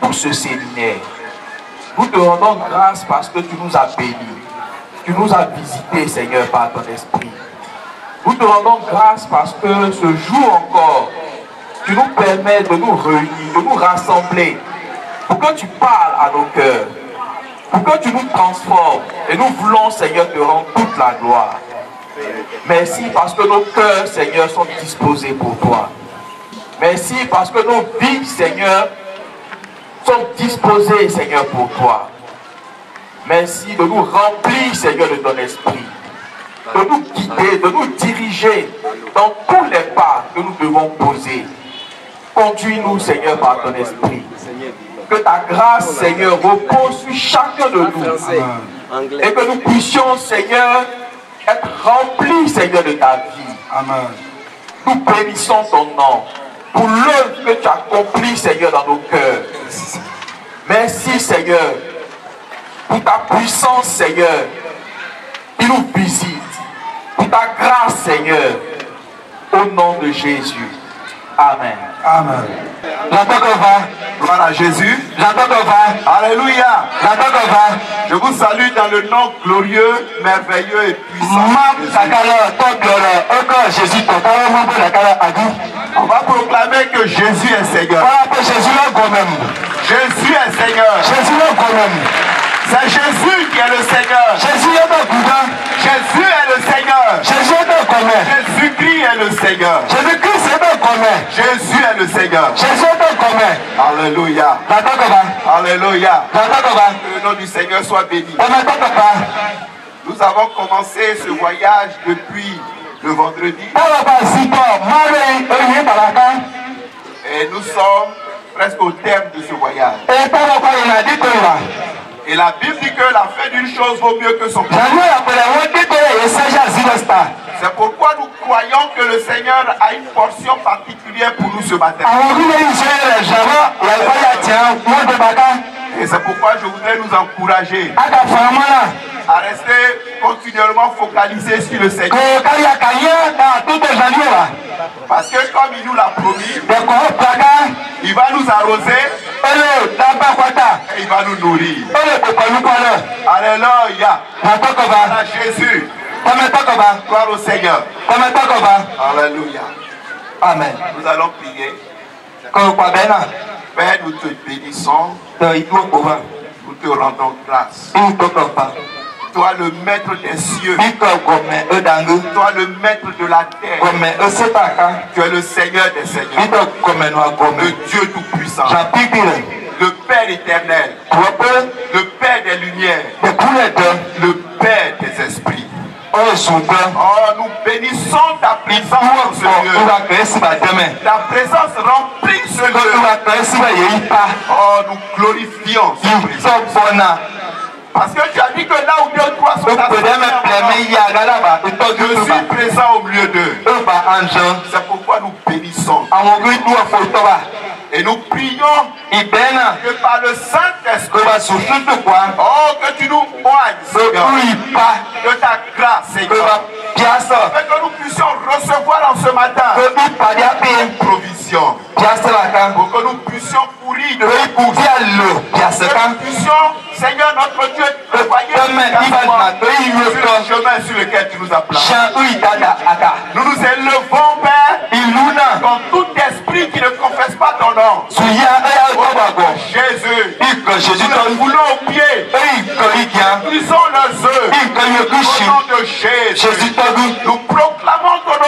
pour ce séminaire. Nous te rendons grâce parce que tu nous as bénis. Tu nous as visités, Seigneur, par ton esprit. Nous te rendons grâce parce que ce jour encore, tu nous permets de nous réunir, de nous rassembler, pour que tu parles à nos cœurs, pour que tu nous transformes. Et nous voulons, Seigneur, te rendre toute la gloire. Merci parce que nos cœurs, Seigneur, sont disposés pour toi. Merci parce que nos vies, Seigneur, sont disposées, Seigneur, pour toi. Merci de nous remplir, Seigneur, de ton esprit. De nous guider, de nous diriger dans tous les pas que nous devons poser. Conduis-nous, Seigneur, par ton esprit. Que ta grâce, Seigneur, repose sur chacun de nous. Et que nous puissions, Seigneur, être remplis, Seigneur, de ta vie. Amen. Nous bénissons ton nom pour l'œuvre que tu as accomplie, Seigneur, dans nos cœurs. Merci, Seigneur, pour ta puissance, Seigneur, qui nous visite. Pour ta grâce, Seigneur, au nom de Jésus. Amen. Amen. J'entends qu'on va. Gloire à Jésus. J'entends qu'on va. Alléluia. J'entends qu'on va. Je vous salue dans le nom glorieux, merveilleux et puissant. Jésus. On va proclamer que Jésus est Seigneur. Jésus est Seigneur. Jésus le gomem. C'est Jésus qui est le Seigneur. Jésus est le gouda. Jésus est le Seigneur. Jésus Jésus-Christ est le Seigneur. Jésus est le. Jésus est le Seigneur. Jésus est le gomem. Alléluia. Alléluia. Que le nom du Seigneur soit béni. Nous avons commencé ce voyage depuis le vendredi baraka. et nous sommes presque au terme de ce voyage. Et la Bible dit que la fin d'une chose vaut mieux que son prix. C'est pourquoi nous croyons que le Seigneur a une portion particulière pour nous ce matin. Et c'est pourquoi je voudrais nous encourager à rester continuellement focalisés sur le Seigneur. Parce que comme il nous l'a promis, il va nous arroser et il va nous nourrir. Alléluia. Màtọ́kọ̀ba. Gloire au Seigneur. Alléluia. Amen. Nous allons prier. Náà. Père, nous te bénissons. Nous te rendons grâce. Toi, le maître des cieux. Toi, le maître de la terre. Tu es le Seigneur des seigneurs. Le. Dieu tout-puissant. Le Père éternel. Le Père des lumières. Le Père des esprits. Oh, nous bénissons ta présence dẹ́mẹ̀. Ta présence remplit ce lieu. Oh, nous glorifions ta présence. Parce que tu as dit que là où deux ou trois sont assemblés, je suis présent au milieu d'eux. Àǹjọ. C'est pourquoi nous bénissons. Et nous prions que par le Saint-Esprit, oh, que tu nous moignes, de ta grâce, Seigneur. que nous puissions recevoir en ce matin àpè. provision. Pour que nous puissions courir de Que nous puissions, Seigneur notre Dieu, ìbàdàn tó yí sur le chemin sur lequel tu nous as placés. Nous nous élevons, Père, dans tout esprit qui ne confesse pas ton nom. Nom Jésus, nous le voulons au pied. Ìgìyà. Brisons leurs œufs. Au nom de Jésus, nous proclamons ton autorité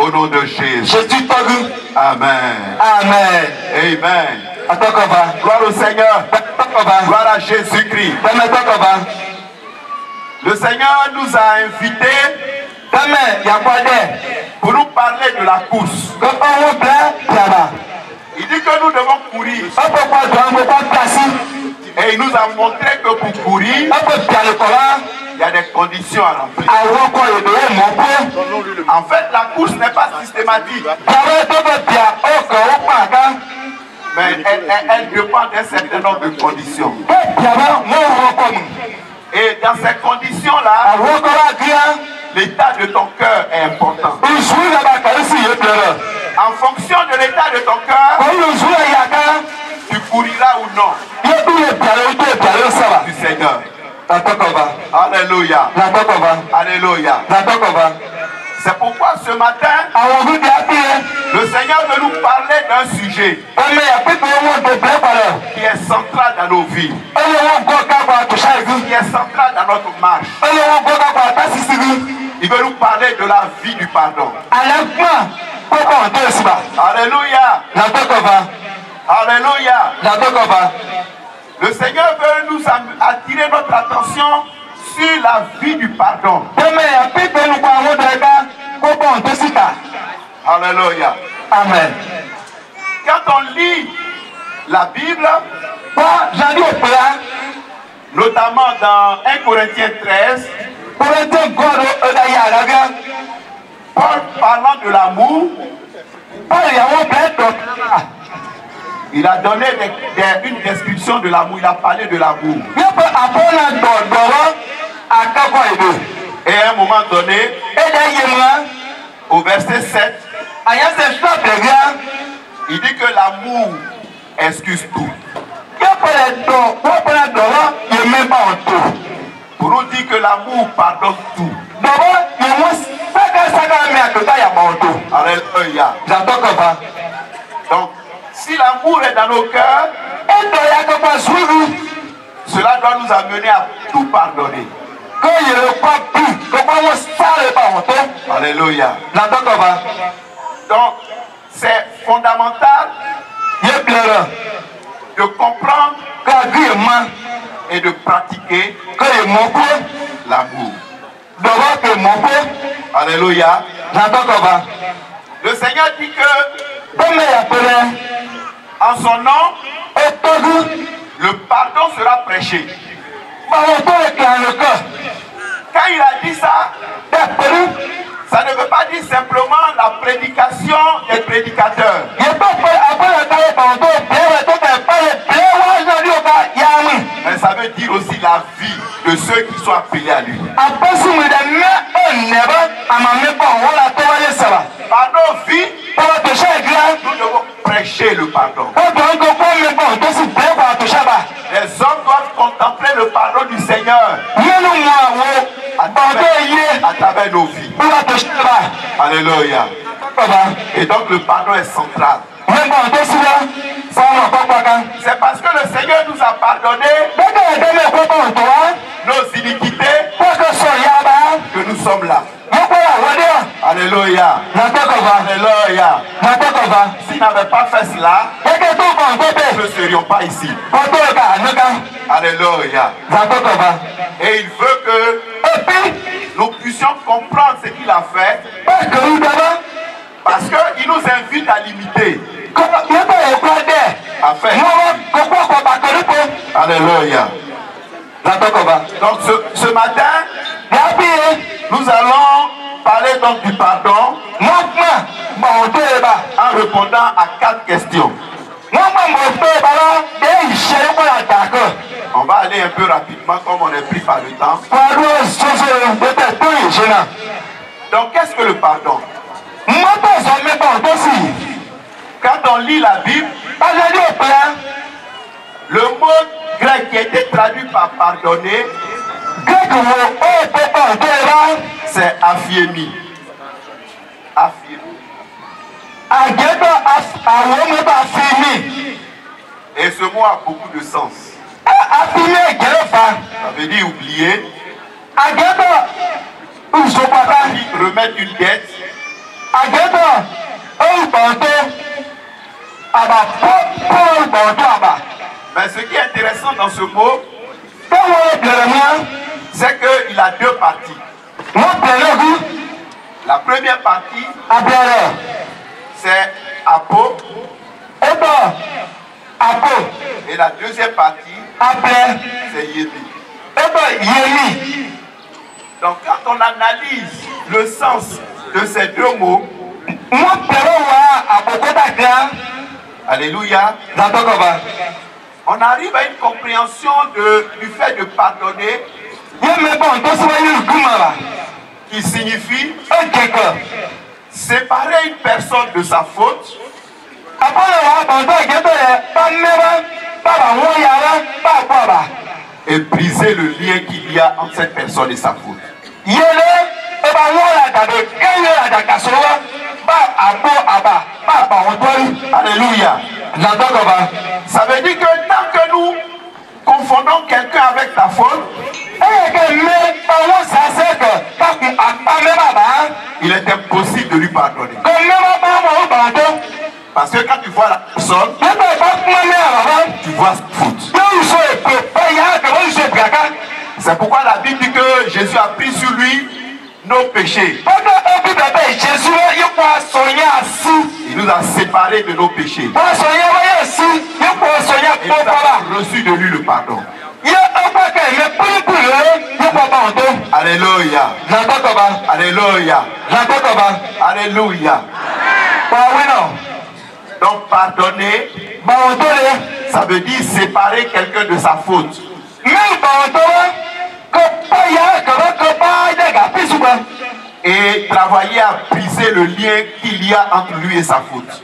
Au nom de Jésus. Jésus. Amen. Amen. Amen. Gloire au Seigneur. Gloire à Jésus-Christ. Le Seigneur nous a invités pour nous parler de la course. Il dit que nous devons courir. Et il nous a montré que pour courir, il y a des conditions à remplir. En fait, la course n'est pas systématique, kan mais elle, elle- elle dépend d'un certain nombre de conditions. Et dans ces conditions-là, diya l'état de ton cœur est important. En fonction de l'état de ton cœur, tu couriras ou non Alléluia. Alléluia. C'est pourquoi ce matin, le Seigneur veut nous parler d'un sujet qui est central dans nos vies, qui est central dans notre marche. Il veut nous parler de la vie du pardon. Alléluia. Kɔba. Alléluia. Le Seigneur veut nous attirer notre attention sur la vie du pardon. Alléluia. Amen. Quand on lit la Bible, notamment dans 1 Corinthiens 13, Kɔrɔtɛ gɔdo ɛda yàrá bia. Paul parlant de l'amour, il a donné des- des- une description de l'amour, il a parlé de l'amour. Do. Et à un moment donné, au verset 7, Ayɛsɛ sɔ bɛgia. il dit que l'amour excuse tout. Pour nous dire que l'amour pardonne tout. Alléluia. zatɔkɔba Donc, si l'amour est dans nos cœurs, cela doit nous amener à tout pardonner. ko yɛrɛ kɔ bi kɔkɔ wɔ sáré ba wɔtɔ Alléluia. Donc, c'est fondamental de comprendre et de pratiquer l'amour. Alléluia. Le Seigneur dit que en son nom, le pardon sera prêché. Quand il a dit ça, ça ne veut pas dire simplement la prédication des prédicateurs. Mais ça veut dire aussi la vie de ceux qui sont appelés à lui. Prêcher le pardon. ba Les hommes doivent contempler le pardon du Seigneur. Awo à travers, ye à travers nos vies. Alléluia. kɔba Et donc le pardon est central. kɔkɔ kan C'est parce que le Seigneur nous a pardonné wa nos iniquités. Que nous sommes là. Alléluia. Alléluia. S'ils n'avaient pas fait cela, nous ne serions pas ici. Alléluia. Et il veut que nous puissions comprendre ce qu'il a fait parce qu'il nous invite à l'imiter. À faire. ko Alléluia. Donc ce, ce matin, nous allons parler donc du pardon. En répondant à quatre questions. On va aller un peu rapidement comme on est pris par le temps. Donc qu'est-ce que le pardon? Quand on lit la Bible, pilɛ le mot grec qui a été traduit par pardonner, c'est aphiemi. Aphiemi. agbɛtɔ awo mi ba fi mi Et ce mot a beaucoup de sens. fa Ça. Veut dire oublier, remettre une dette, o gbɔntɔ aba pɔ pɔ gbɔntɔ ce qui est intéressant dans ce mot, c'est qu'il a deux parties. La première partie, abẹ́rẹ́ c'est Apo, ó bọ̀ àpò et la deuxième partie, c'est Yémi. bọ̀ yémi Donc quand on analyse le sens de ces deux mots, Alléluia, on arrive à une compréhension de- du fait de pardonner qui signifie séparer une personne de sa faute. Et briser le lien qu'il y a entre cette personne et sa faute. Alléluia. Ça veut dire que tant que nous confondons quelqu'un avec ta faute, il est impossible de lui pardonner. Parce que quand tu vois la personne, tu vois sa faute. C'est pourquoi la Bible dit que Jésus a pris sur lui nos péchés. Il nous a séparés de nos péchés. Et nous avons reçu de lui le pardon. Alléluia. Alléluia. Alléluia. náà Donc pardonner, lé ça veut dire séparer quelqu'un de sa faute. písùgbà. Et travailler à briser le lien qu'il y a entre lui et sa faute.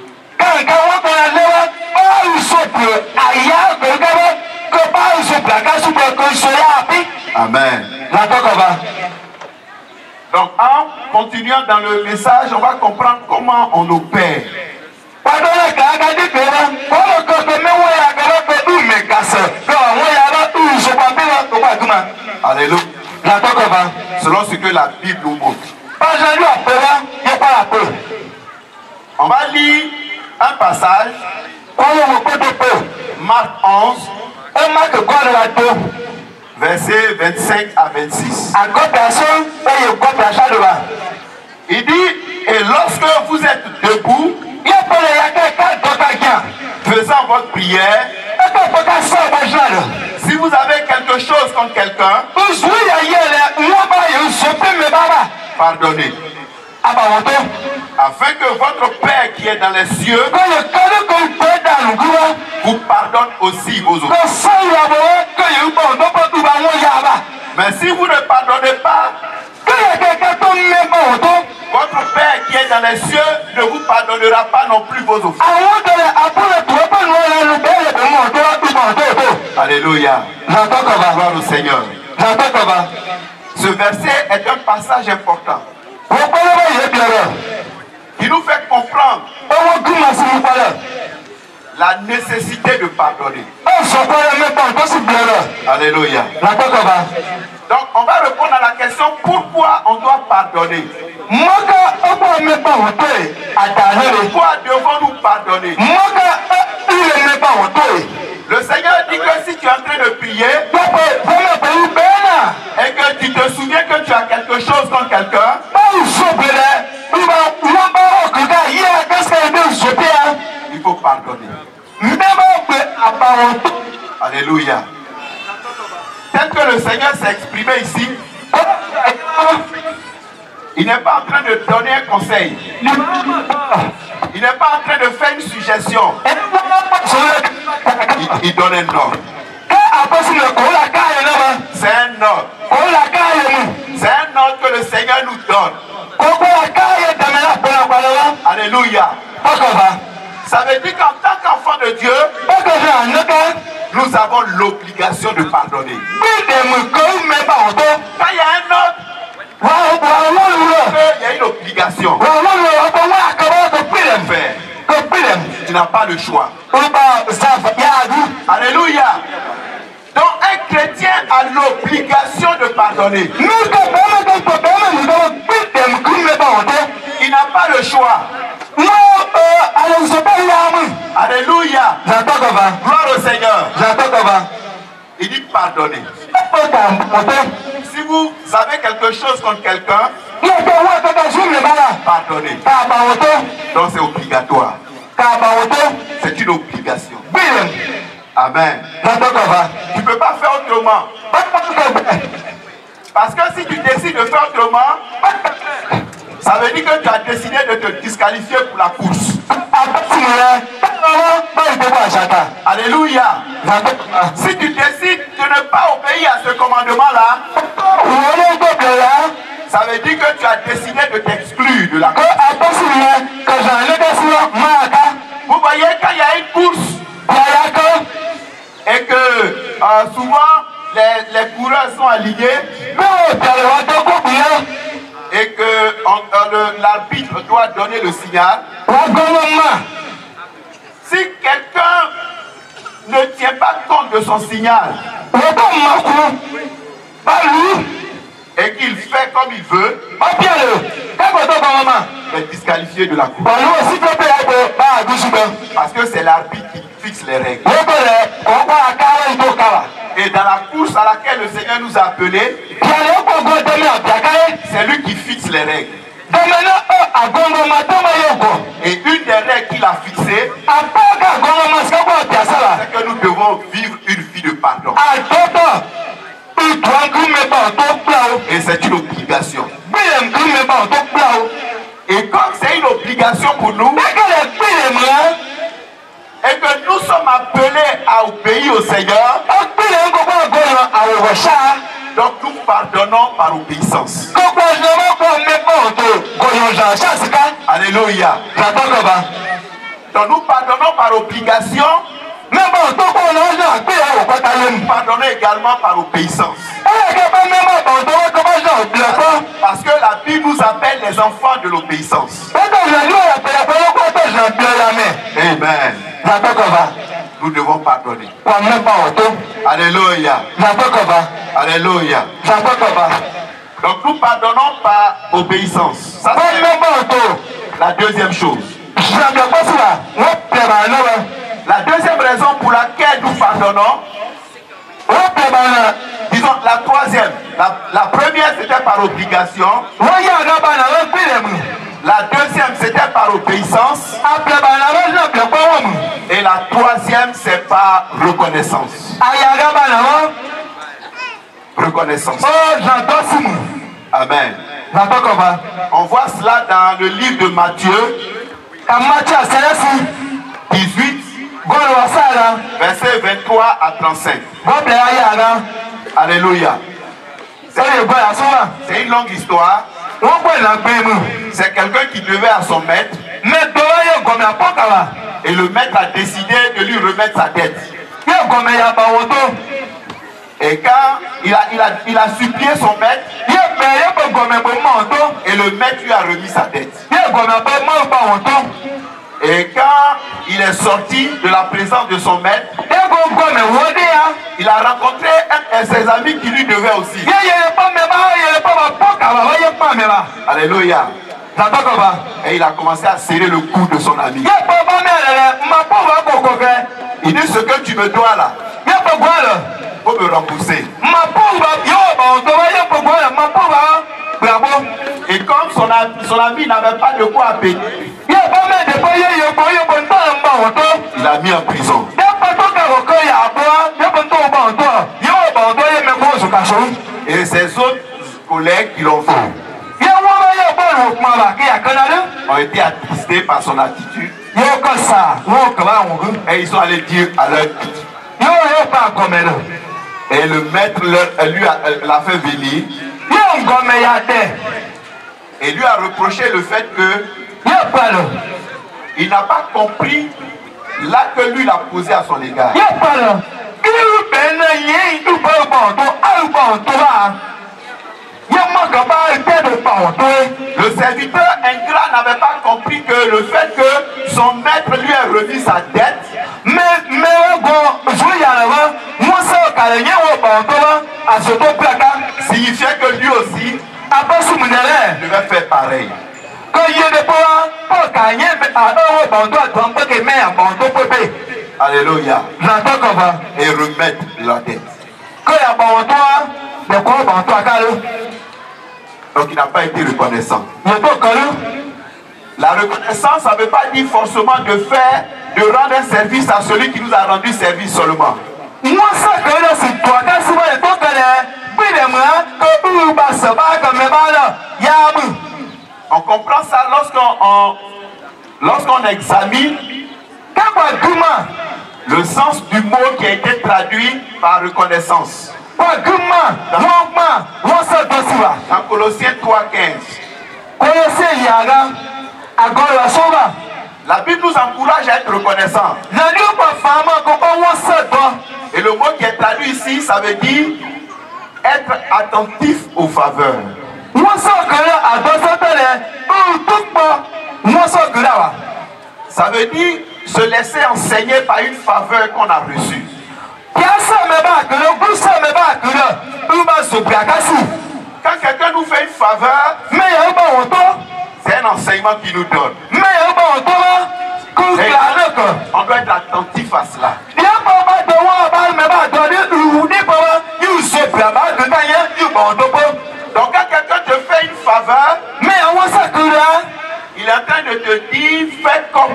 Amen. Donc en continuant dans le message, on va comprendre comment on opère. Alléluia. Selon ce que la Bible nous montre. àpẹ. On va lire un passage, Marc 11, gọ́ọ̀lù la tó. versets 25 à 26. àgọ́tàṣọ́ ẹ̀yẹ gọ́tàṣọ́ ló wa. Il dit, et lorsque vous êtes debout, faisant votre prière, si vous avez quelque chose contre quelqu'un, pardonnez. Àbàwọ̀n tó. Afin que votre Père qui est dans les cieux wọn yà bà. Mais si vous ne pardonnez pas, votre Père qui est dans les cieux ne vous pardonnera pas non plus vos bọ̀ tó tó. Alléluia. Gloire au Seigneur. Ce verset est un passage important la nécessité de pardonner. Bẹ̀rẹ̀. Alléluia. Donc on va répondre à la question pourquoi on doit pardonner? Pourquoi devons-nous pardonner? Le Seigneur dit que si tu es en train de prier náà. et que tu te souviens que tu as quelque chose contre quelqu'un, Alléluia. Tel que le Seigneur s'est exprimé ici, il n'est pas en train de donner un conseil. Il n'est pas en train de faire une suggestion. Il, il donne un ordre. C'est un ordre. C'est un ordre que le Seigneur nous donne. Alléluia. Ça veut dire qu'en tant qu'enfant de Dieu, nous avons l'obligation de pardonner. Quand il y a un rẹ̀. il y a une obligation. Tu n'as pas le choix. Alléluia. Donc un chrétien a l'obligation de pardonner. Il n'a pas le choix. Alléluia. Gloire au Seigneur. Il dit pardonner. Si vous avez quelque chose contre quelqu'un, pardonnez. Donc c'est obligatoire. C'est une obligation. Amen. Tu ne peux pas faire autrement. Parce que si tu décides de faire autrement, ça veut dire que tu as décidé de te disqualifier pour la course. Alléluia. Si tu décides de ne pas obéir à ce commandement-là, ça veut dire que tu as décidé de t'exclure de la course. Vous voyez, quand il y a une course et que euh, souvent les, les coureurs sont alignés et que euh, l'arbitre doit donner le signal, si quelqu'un ne tient pas compte de son signal et qu'il fait comme il veut, il est disqualifié de la ẹgbẹ́ bá àdúsù gbẹ Parce que c'est l'arbitre qui fixe les règles. Et dans la course à laquelle le Seigneur nous a appelés, c'est lui qui fixe les règles. Et une des règles qu'il a fixées, c'est que nous devons vivre une vie de pardon. Et c'est une obligation. Et comme c'est une obligation pour nous, et que nous sommes appelés à obéir au Seigneur, donc nous pardonnons par obéissance. Alléluia. Donc nous pardonnons par obligation, nous pardonnons également par obéissance. ẹ̀kọ́. Parce que la Bible nous appelle les enfants de l'obéissance. mẹ́. Amen. Nous devons pardonner. Alléluia. Alléluia. Donc nous pardonnons par obéissance. Ça la deuxième chose. La deuxième raison pour laquelle nous pardonnons, disons la troisième. La, la première c'était par obligation. La deuxième c'était par obéissance. mu. Et la troisième c'est par reconnaissance. wọ́n Reconnaissance. mu. Amen. On voit cela dans le livre de Matthieu àmàtí àṣẹyẹsí 18, gọ́ọ̀lù ọ̀sáàrà versets 23 à 35. gọ́ọ̀bẹ̀ ayé àrà Alléluia. C'est une longue histoire. C'est quelqu'un qui devait à son maître. Et le maître a décidé de lui remettre sa tó Et quand il a, supplié son maître et le maître lui a remis sa dette. Et quand il est sorti de la présence de son maître, dé ya il a rencontré un de ses amis qui lui devait aussi. Alléluia. làtọ́kọ̀ba Et il a commencé à serrer le cou de son ami. kò kò kẹ́ Il dit ce que tu me dois là, faut me rembourser. Et comme son ami, son ami n'avait pas de quoi payer, il l'a mis en prison. Et ses autres collègues qui l'ont fait ont été attristés par son attitude. Et ils sont allés dire à leur maître. Et le maître leur- lui a- l'a fait venir et lui a reproché le fait que il n'a pas compris l'acte que lui il a posé à son égard. Le serviteur ingrat n'avait pas compris que le fait que son maître lui ait remis sa dette àṣetò pẹ̀ka. signifiait que lui aussi abasumunɛlɛ devait faire pareil. Alléluia. Et remettre la lo Donc il n'a pas été reconnaissant. La reconnaissance, ça ne veut pas dire forcément de faire, de rendre un service à celui qui nous a rendu service seulement. ŋɔsɛ kɛlɛ si On comprend ça lorsqu'on on- lorsqu'on examine le sens du mot qui a été traduit par reconnaissance. Dans Colossiens 3.15, kɔlɔ se yaga agɔlɔ soba. La Bible nous encourage à être reconnaissant. dɔ Et le mot qui est traduit ici, ça veut dire être attentif aux faveurs. Ça veut dire se laisser enseigner par une faveur qu'on a reçue. Quand quelqu'un nous fait une faveur, c'est un enseignement qu'il nous donne. Et on doit être attentif à cela.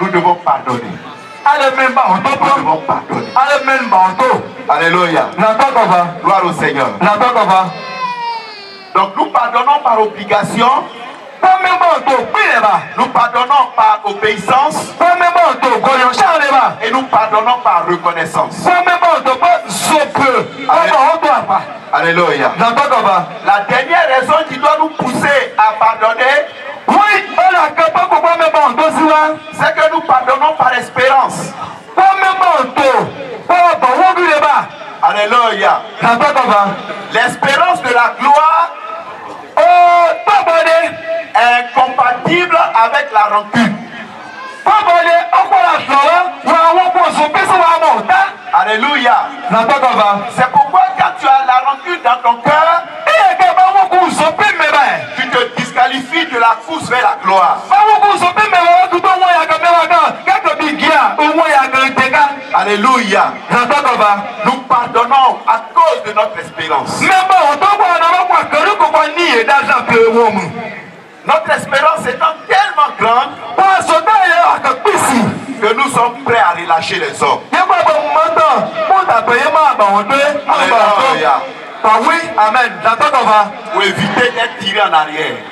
nous devons pardonner. Nous devons pardonner. Alléluia. Gloire au Seigneur. Donc nous pardonnons par obligation, nous pardonnons par obéissance. Et nous pardonnons par reconnaissance. Alléluia. La dernière raison qui doit nous pousser à pardonner, Wá. c'est que nous pardonnons par espérance. Alléluia. L'espérance de la gloire tọ́bọ̀dé. est incompatible avec la rancune. Alléluia. C'est pourquoi quand tu as la rancune dans ton cœur, la course vers la gloire. Alléluia. Nous pardonnons à cause de notre espérance. Notre espérance étant tellement grande que nous sommes prêts à relâcher les hommes. Alléluia. Pàwí amen. Pour éviter d'être tiré en arrière.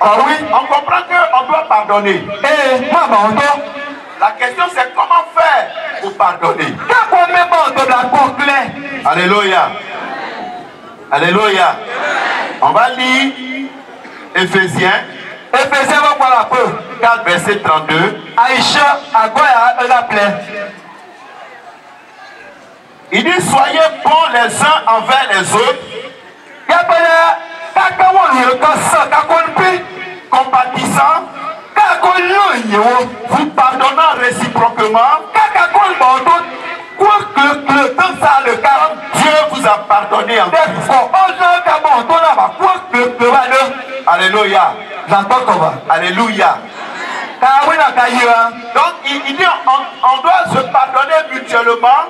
Alléluia. Ọ̀wí. On comprend qu'on doit pardonner. Wọ́n tọ́. La question c'est comment faire pour pardonner? La. Alléluia. Alléluia. On va lire Éphésiens Efesẹ́ bá kpara pé. 4, verset 32. Àìsàn àgọ́yà ẹ̀dàpilẹ̀. Il dit Soyez bons les uns envers les autres, pardonné en ọ̀sán kábọ̀ tó náà bá kó kìlìkìlì wá lọ. Alléluia. Alléluia. Yíra. Donc il, dit on, doit se pardonner mutuellement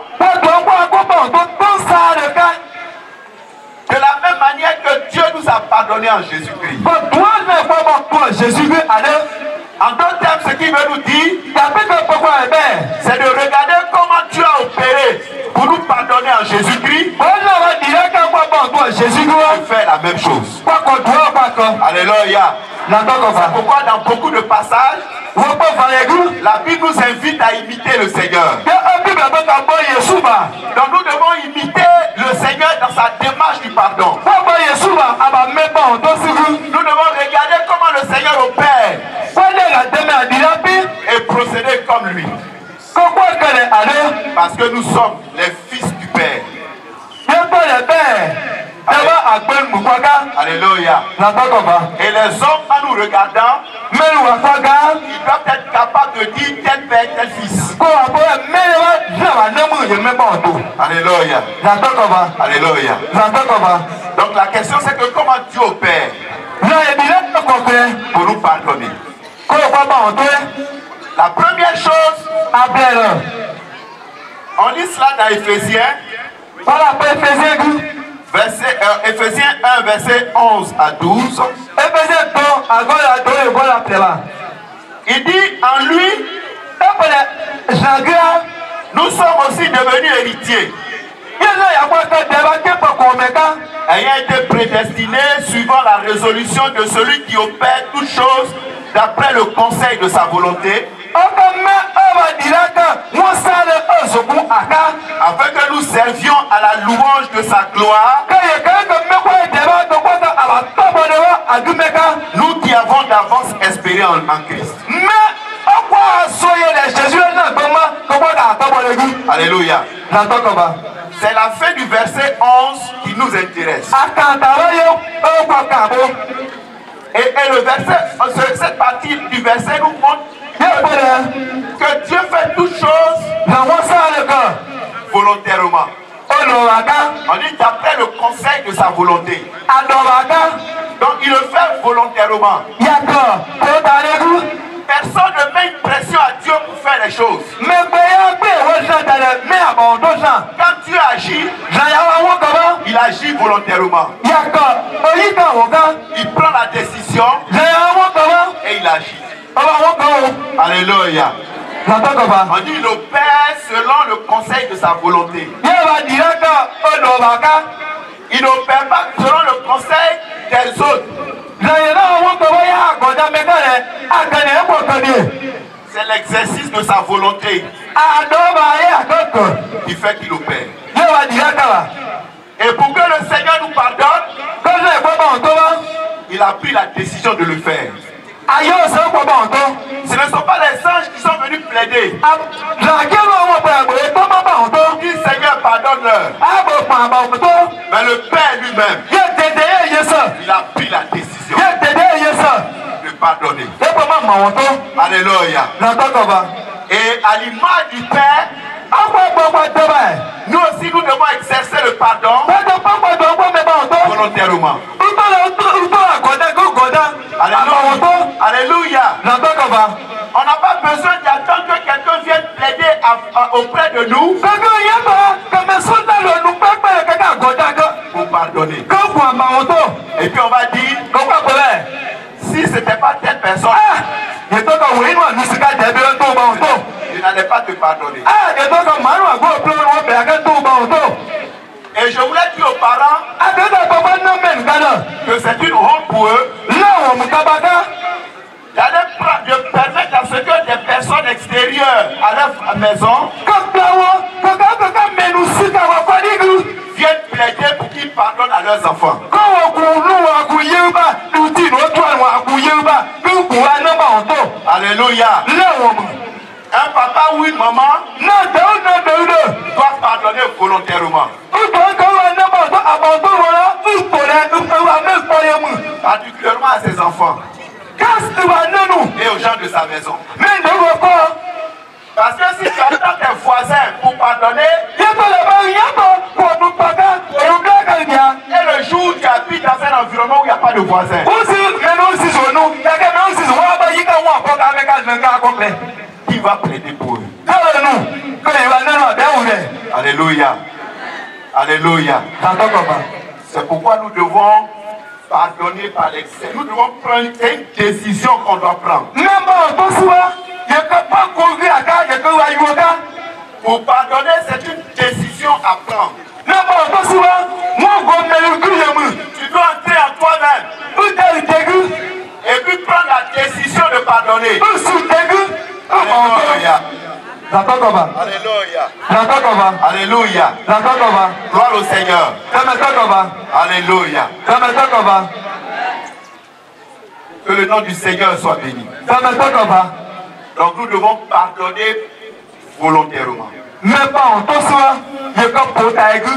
de la même manière que Dieu nous a pardonné en Jésus-Christ. Gbogbo Jésus. En d'autres termes, ce qu'il veut nous dire, Yàgbé kan gbogbo ẹ̀ bẹ́ẹ̀. c'est de regarder comment Dieu a opéré pour nous pardonner en Jésus-Christ, kí wọn de faire la même chose. Alléluia. nàtọkọfà Pourquoi dans beaucoup de passages, la Bible nous invite à imiter le Seigneur. bá Donc nous devons imiter le Seigneur dans sa démarche du pardon. mẹbọ tó síkú Nous devons regarder comment le Seigneur opère Parce que nous sommes les fils du Père. Alléluia. Et les hommes, en nous regardant, ils doivent être capables de dire tel père, tel fils. Alléluia. Alléluia. Donc la question c'est que comment Dieu opère? Pour nous pardonner. La première chose, on lit cela dans Éphésiens, pé fẹsẹ̀gù verset, euh, Éphésiens 1, verset 11 à 12. efẹsẹ̀ tó àgọ́yà tó yẹ bọ́lá pẹ̀lá Il dit en lui, nous sommes aussi devenus héritiers, ayant été prédestinés suivant la résolution de celui qui opère toutes choses d'après le conseil de sa volonté, Alléluia. C'est la fin du verset 11 qui nous intéresse. kàbọ̀ Et, et le verset, ce- cette partie du verset nous montre que Dieu fait toutes choses volontairement. ọlọ́wàká On dit d'après le conseil de sa volonté. àdọ̀wàká Donc il le fait volontairement. Personne ne met une pression à Dieu pour faire les choses. Quand Dieu agit, zàyàwó àwọn kọ̀ọ̀bọ̀ il agit volontairement. Il prend la décision et il agit. Alléluia. On dit il opère selon le conseil de sa volonté. Il n'opère pas selon le conseil des autres. C'est l'exercice de sa volonté. Qui fait qu'il opère. wà Et pour que le Seigneur nous pardonne, il a pris la décision de le faire. ọ̀tọ́ Ce ne sont pas les anges qui sont venus plaider. Il dit Seigneur, pardonne-leur. ọ̀tọ́ Mais le Père lui-même, il a pris la décision pardonner. tó Alléluia. Et à l'image du Père, nous aussi nous devons exercer le pardon volontairement. Alléluia. On n'a pas besoin d'attendre que quelqu'un vienne plaider auprès de nous n'allais pas te pardonner. ẹ maison. Parce que si tu attends tes voisins pour pardonner, et le jour où tu habites dans un environnement où il n'y a pas de voisins, qui va plaider pour eux. Alléluia. Alléluia. C'est pourquoi nous devons pardonner par l'excès. Nous devons prendre une décision qu'on doit prendre. Pour pardonner, c'est une décision à prendre. Tu dois entrer en toi-même. Et puis prendre la décision de pardonner. Alléluia. Alléluia. Gloire au Seigneur. Alléluia. Que le nom du Seigneur soit béni. Donc nous devons pardonner volontairement. wa yɛ kɔ po tɛgu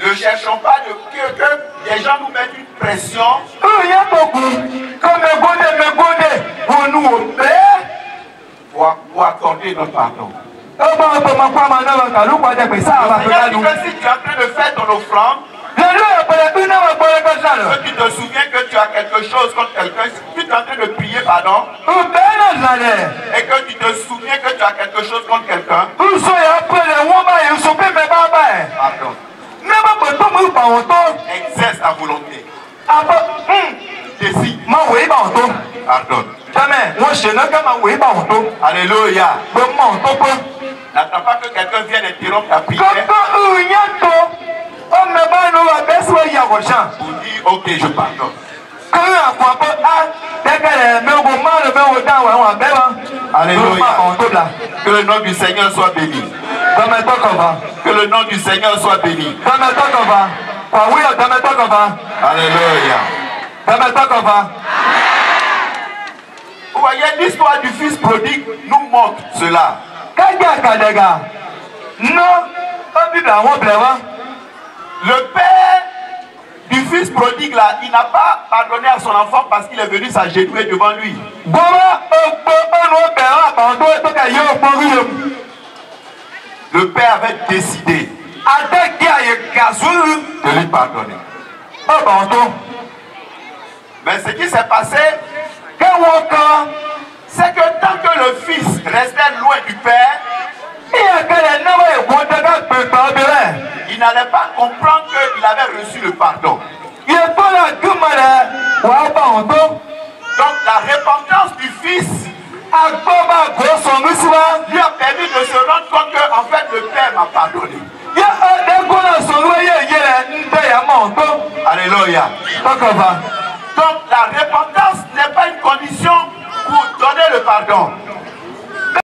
Ne cherchons pas de que, que les gens nous mettent une pression u yɛ tɔ kun ko mɛ gode mɛ gode wo nu wo bɛɛ pour, pour accorder notre pardon. e bɔ ɔtɔ ma kɔ a ma ne ma kalu kɔ dɛ gbèsè a ma Le fɛ ka Seigneur lu que si tu es en train de faire ton offrande, que tu te souviens que tu as quelque chose contre quelqu'un, si tu es en train de prier, pardon, et que tu te souviens que tu as quelque chose contre quelqu'un, ẹ. pardon. Exerce ta volonté. Décide, wò ìgbà wọn tó. pardonne. Tó. Alléluia. N'attends pas que quelqu'un vienne interrompre ta prière pour dire, ok, je pardonne. Alléluia. Que le nom du Seigneur soit béni. Que le nom du Seigneur soit béni. Kọ̀ọ̀fà. Alléluia. L'histoire du fils prodigue nous montre cela. Le père du fils prodigue là, il n'a pas pardonné à son enfant parce qu'il est venu s'agenouiller devant lui. Le père avait décidé de lui pardonner. Mais ce qui s'est passé, C'est que tant que le fils restait loin du père, il n'allait pas comprendre qu'il avait reçu le pardon. Tó. Donc la repentance du fils lui a permis de se rendre compte que en fait le père m'a pardonné. Alléluia. Donc la repentance n'est pas une condition pour donner le pardon.